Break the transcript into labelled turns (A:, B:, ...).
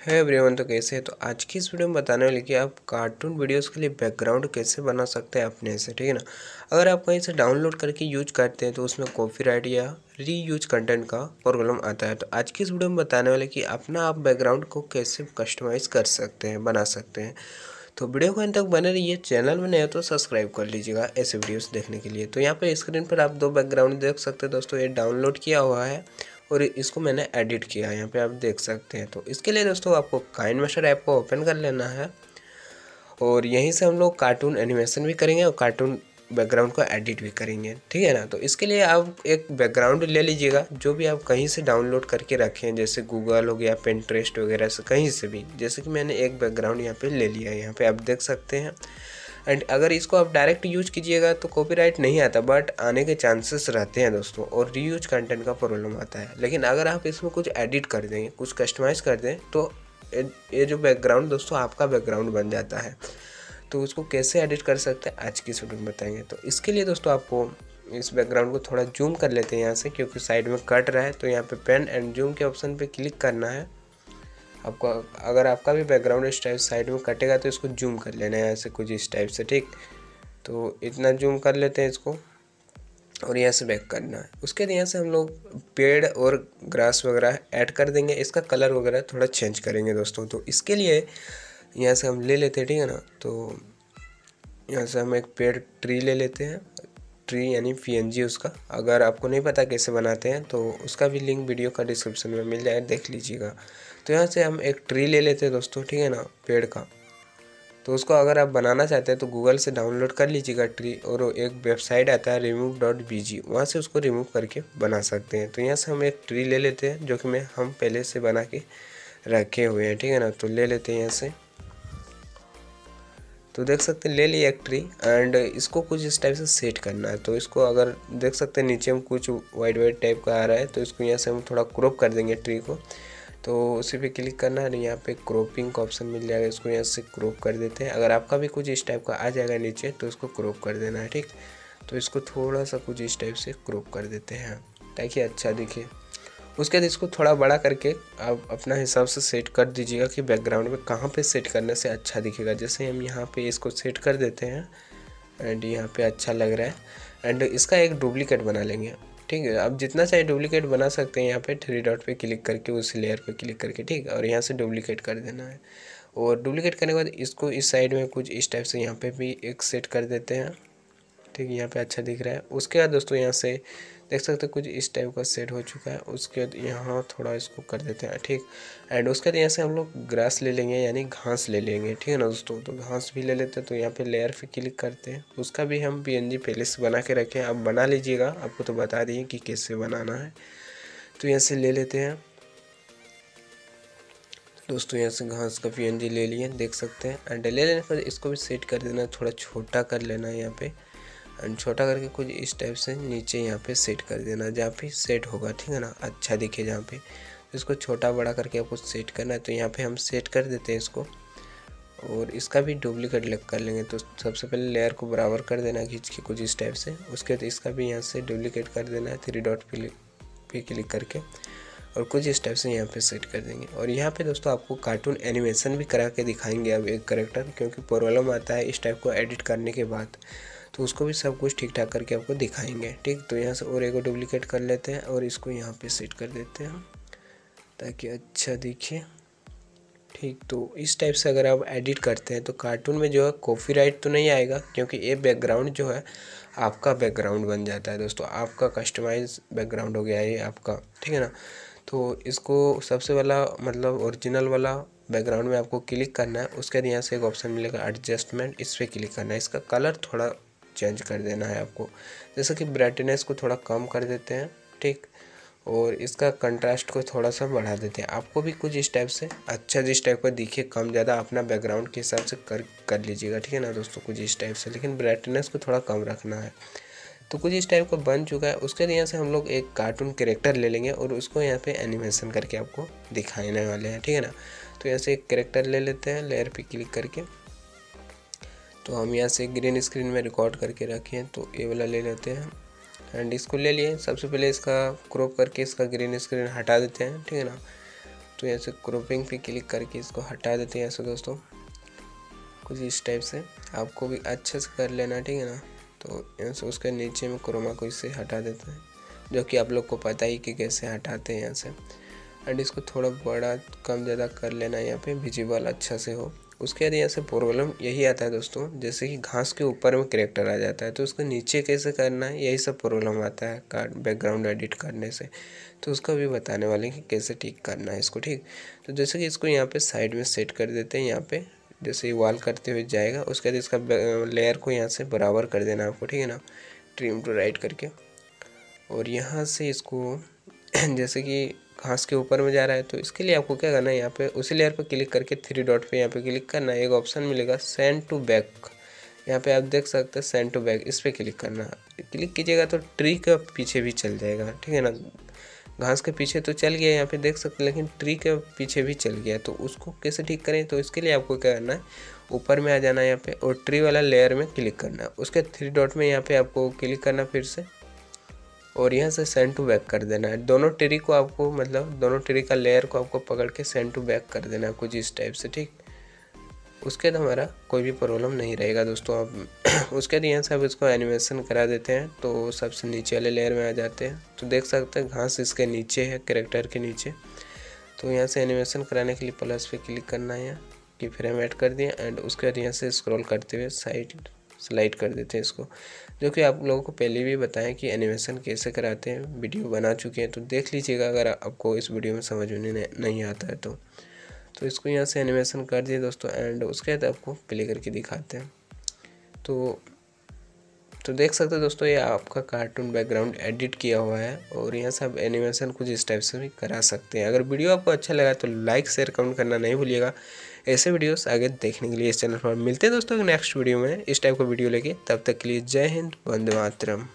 A: है एवरीवन तो कैसे है? तो आज की इस वीडियो में बताने वाले कि आप कार्टून वीडियोस के लिए बैकग्राउंड कैसे बना सकते हैं अपने से, ठीक है ना? अगर आप कहीं से डाउनलोड करके यूज़ करते हैं तो उसमें कॉपीराइट या री यूज़ कंटेंट का प्रॉब्लम आता है। तो आज की इस वीडियो में बताने वाले कि अपना आप बैकग्राउंड को कैसे कस्टमाइज़ कर सकते हैं, बना सकते हैं। तो वीडियो को अंत तक बने रहिए चैनल में नया तो सब्सक्राइब कर लीजिएगा ऐसे वीडियोस देखने के लिए। तो यहाँ पे स्क्रीन पर आप दो बैकग्राउंड देख सकते हैं दोस्तों, ये डाउनलोड किया हुआ है। और इसको मैंने एडिट किया है, यहाँ पे आप देख सकते हैं। तो इसके लिए दोस्तों, आपको काइन मास्टर ऐप को ओपन कर लेना है। और यहीं से हम लोग कार्टून एनिमेशन भी करेंगे और कार्टून बैकग्राउंड को एडिट भी करेंगे, ठीक है ना? तो इसके लिए आप एक बैकग्राउंड ले लीजिएगा, जो भी आप कहीं से डाउनलोड करके रखें जैसे गूगल हो गया पेंट्रेस्ट वगैरह से कहीं से भी। जैसे कि मैंने एक बैकग्राउंड यहाँ पे ले लिया है, यहाँ पे आप देख सकते हैं। एंड अगर इसको आप डायरेक्ट यूज़ कीजिएगा तो कॉपीराइट नहीं आता बट आने के चांसेस रहते हैं दोस्तों और रीयूज कंटेंट का प्रॉब्लम आता है। लेकिन अगर आप इसमें कुछ एडिट कर देंगे कुछ कस्टमाइज़ कर दें तो ये जो बैकग्राउंड दोस्तों आपका बैकग्राउंड बन जाता है। तो उसको कैसे एडिट कर सकते हैं, आज की में बताएँगे। तो इसके लिए दोस्तों आपको इस बैकग्राउंड को थोड़ा जूम कर लेते हैं यहाँ से, क्योंकि साइड में कट रहा है तो यहाँ पे पेन एंड जूम के ऑप्शन पे क्लिक करना है। आपको, अगर आपका भी बैकग्राउंड इस टाइप साइड में कटेगा तो इसको जूम कर लेना है ऐसे कुछ इस टाइप से, ठीक? तो इतना जूम कर लेते हैं इसको, और यहाँ से बैक करना है। उसके बाद यहाँ से हम लोग पेड़ और ग्रास वगैरह ऐड कर देंगे। इसका कलर वगैरह थोड़ा चेंज करेंगे दोस्तों। तो इसके लिए यहाँ से हम ले लेते हैं, ठीक है ना? तो यहाँ से हम एक पेड़ ट्री ले लेते हैं। ट्री यानी पी उसका। अगर आपको नहीं पता कैसे बनाते हैं तो उसका भी लिंक वीडियो का डिस्क्रिप्शन में मिल जाएगा देख लीजिएगा। तो यहाँ से हम एक ट्री ले लेते हैं दोस्तों, ठीक है ना, पेड़ का। तो उसको अगर आप बनाना चाहते हैं तो गूगल से डाउनलोड कर लीजिएगा ट्री और एक वेबसाइट आता है रिमूव डॉट बी जी वहाँ से उसको रिमूव करके बना सकते हैं। तो यहाँ से हम एक ट्री ले लेते हैं जो कि मैं हम पहले से बना के रखे हुए हैं, ठीक है ना तो ले लेते हैं यहाँ से। तो देख सकते हैं, ले लिया एक ट्री एंड इसको कुछ इस टाइप से सेट करना है। तो इसको अगर देख सकते हैं, नीचे में कुछ वाइट वाइट टाइप का आ रहा है तो इसको यहाँ से हम थोड़ा क्रॉप कर देंगे ट्री को। तो उसी पे क्लिक करना है, यहाँ पे क्रॉपिंग का ऑप्शन मिल जाएगा, इसको यहाँ से क्रॉप कर देते हैं। अगर आपका भी कुछ इस टाइप का आ जाएगा नीचे तो इसको क्रॉप कर देना है, ठीक? तो इसको थोड़ा सा कुछ इस टाइप से क्रॉप कर देते हैं। ताकि अच्छा दिखे। उसके बाद इसको थोड़ा बड़ा करके आप अपना हिसाब से सेट कर दीजिएगा कि बैकग्राउंड में कहाँ पे सेट करने से अच्छा दिखेगा। जैसे हम यहाँ पे इसको सेट कर देते हैं एंड यहाँ पे अच्छा लग रहा है। एंड इसका एक डुप्लीकेट बना लेंगे। ठीक है, आप जितना चाहे डुप्लीकेट बना सकते हैं यहाँ पे थ्री डॉट पे क्लिक करके, उस लेयर पे क्लिक करके, ठीक और यहाँ से डुप्लीकेट कर देना है। और डुप्लीकेट करने के बाद इसको इस साइड में कुछ इस टाइप से यहाँ पे भी एक सेट कर देते हैं। ठीक है, यहाँ पे अच्छा दिख रहा है। उसके बाद दोस्तों यहाँ से देख सकते हैं कुछ इस टाइप का सेट हो चुका है। उसके बाद यहाँ थोड़ा इसको कर देते हैं, ठीक? एंड उसके बाद यहाँ से हम लोग ग्रास ले लेंगे, यानी घास ले लेंगे, ठीक है ना दोस्तों? तो घास भी ले लेते हैं तो यहाँ पे लेयर पे क्लिक करते हैं। उसका भी हम पी पहले से बना के रखें आप बना लीजिएगा, आपको तो बता दिए कि कैसे बनाना है। तो यहाँ से ले लेते हैं। दोस्तों, यहाँ से घास का PNG ले लिए, देख सकते हैं। एंड ले लेने पर इसको भी सेट कर देना, थोड़ा छोटा कर लेना है यहाँ पे। छोटा करके कुछ इस टाइप से नीचे यहाँ पे सेट कर देना। जहाँ पे सेट होगा, ठीक है ना? अच्छा दिखे जहाँ पे। इसको छोटा बड़ा करके आपको सेट करना है तो यहाँ पे हम सेट कर देते हैं इसको। और इसका भी डुप्लीकेट लग कर लेंगे। तो सबसे पहले लेयर को बराबर कर देना, खींच के कुछ इस टाइप से उसके बाद तो इसका भी यहाँ से डुप्लीकेट कर देना है थ्री डॉट पे क्लिक करके। और कुछ इस टाइप से यहाँ पे सेट कर देंगे। और यहाँ पे दोस्तों आपको कार्टून एनिमेशन भी करा के दिखाएँगे अब एक करेक्टर क्योंकि प्रॉब्लम आता है इस टाइप को एडिट करने के बाद। तो उसको भी सब कुछ ठीक ठाक करके आपको दिखाएँगे, ठीक? तो यहाँ से और एक डुप्लीकेट कर लेते हैं और इसको यहाँ पे सेट कर देते हैं ताकि अच्छा दिखे, ठीक? तो इस टाइप से अगर आप एडिट करते हैं तो कार्टून में जो है कॉपीराइट तो नहीं आएगा, क्योंकि ये बैकग्राउंड जो है आपका बैकग्राउंड बन जाता है। दोस्तों, आपका कस्टमाइज बैकग्राउंड हो गया, ये आपका, ठीक है ना? तो इसको सबसे वाला मतलब ओरिजिनल वाला बैकग्राउंड में आपको क्लिक करना है, उसके बाद यहाँ से एक ऑप्शन मिलेगा एडजस्टमेंट इस पर क्लिक करना है। इसका कलर थोड़ा चेंज कर देना है आपको। जैसे कि ब्राइटनेस को थोड़ा कम कर देते हैं, ठीक? और इसका कंट्रास्ट को थोड़ा सा बढ़ा देते हैं। आपको भी कुछ इस टाइप से अच्छा जिस टाइप का दिखे, कम ज़्यादा अपना बैकग्राउंड के हिसाब से कर कर लीजिएगा, ठीक है ना दोस्तों? कुछ इस टाइप से, लेकिन ब्राइटनेस को थोड़ा कम रखना है। तो कुछ इस टाइप का बन चुका है। उसके लिए यहाँ से हम लोग एक कार्टून करेक्टर ले लेंगे और उसको यहाँ पे एनिमेशन करके आपको दिखाने वाले हैं, ठीक है ना? तो यहाँ से एक करेक्टर ले लेते हैं लेयर पे क्लिक करके। तो हम यहाँ से ग्रीन स्क्रीन में रिकॉर्ड करके रखें तो ये वाला ले लेते हैं। एंड इसको ले लिए। सबसे पहले इसका क्रॉप करके इसका ग्रीन स्क्रीन हटा देते हैं, ठीक है ना? तो यहाँ से क्रॉपिंग पे क्लिक करके इसको हटा देते हैं ऐसे दोस्तों। कुछ इस टाइप से। आपको भी अच्छे से कर लेना, ठीक है ना? तो यहाँ से उसके नीचे में क्रोमा को इससे हटा देते हैं, जो कि आप लोग को पता ही कि कैसे हटाते हैं यहाँ से। एंड इसको थोड़ा बड़ा, कम ज़्यादा कर लेना यहाँ पे विजिबल अच्छा से हो। उसके बाद यहाँ से प्रॉब्लम यही आता है दोस्तों, जैसे कि घास के ऊपर में करेक्टर आ जाता है तो उसको नीचे कैसे करना है, यही सब प्रॉब्लम आता है कार्ड बैकग्राउंड एडिट करने से। तो उसका भी बताने वाले हैं कि कैसे ठीक करना है इसको, ठीक? तो जैसे कि इसको यहाँ पे साइड में सेट कर देते हैं, यहाँ पे जैसे वॉल करते हुए जाएगा, उसके बाद इसका लेयर को यहाँ से बराबर कर देना आपको, ठीक है ना? ट्रिम टू राइट करके। और यहाँ से इसको जैसे कि घास के ऊपर में जा रहा है तो इसके लिए आपको क्या करना है, यहाँ पे उसी लेयर पर क्लिक करके थ्री डॉट पे यहाँ पे क्लिक करना है। एक ऑप्शन मिलेगा सेंड टू बैक यहाँ पे आप देख सकते हैं सेंड टू बैक इस पर क्लिक करना क्लिक कीजिएगा तो ट्री का पीछे भी चल जाएगा, ठीक है ना? घास के पीछे तो चल गया, यहाँ पे देख सकते लेकिन ट्री के पीछे भी चल गया। तो उसको कैसे ठीक करें तो इसके लिए आपको क्या करना है, ऊपर में आ जाना है यहाँ पे और ट्री वाला लेयर में क्लिक करना है। उसके थ्री डॉट में यहाँ पे आपको क्लिक करना फिर से। और यहाँ से सेंड टू बैक कर देना है। दोनों ट्री को आपको मतलब दोनों ट्री का लेयर को आपको पकड़ के सेंड टू बैक कर देना है कुछ इस टाइप से, ठीक? उसके बाद हमारा कोई भी प्रॉब्लम नहीं रहेगा दोस्तों। आप उसके बाद यहाँ से आप इसको एनिमेशन करा देते हैं तो सबसे नीचे वाले लेयर में आ जाते हैं। तो देख सकते हैं घास इसके नीचे है करेक्टर के नीचे। तो यहाँ से एनिमेशन कराने के लिए प्लस पे क्लिक करना है कि फ्रेम ऐड कर दिया एंड उसके बाद यहाँ से स्क्रॉल करते हुए साइड स्लाइड कर देते हैं इसको। जो कि आप लोगों को पहले भी बताएँ कि एनिमेशन कैसे कराते हैं वीडियो बना चुके हैं तो देख लीजिएगा अगर आपको इस वीडियो में समझ में नहीं आता है तो। तो इसको यहाँ से एनिमेशन कर दिए दोस्तों एंड उसके बाद आपको प्ले करके दिखाते हैं। तो तो देख सकते हो दोस्तों, ये आपका कार्टून बैकग्राउंड एडिट किया हुआ है और यहाँ से आप एनिमेशन कुछ इस टाइप से भी करा सकते हैं। अगर वीडियो आपको अच्छा लगा तो लाइक शेयर कमेंट करना नहीं भूलिएगा। ऐसे वीडियोस आगे देखने के लिए इस चैनल पर मिलते हैं दोस्तों नेक्स्ट वीडियो में इस टाइप का वीडियो लेके। तब तक के लिए जय हिंद, वंदे मातरम।